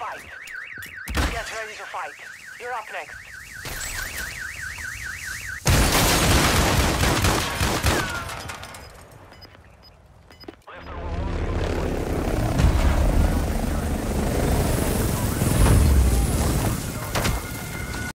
fight. Get ready to fight. You're up next.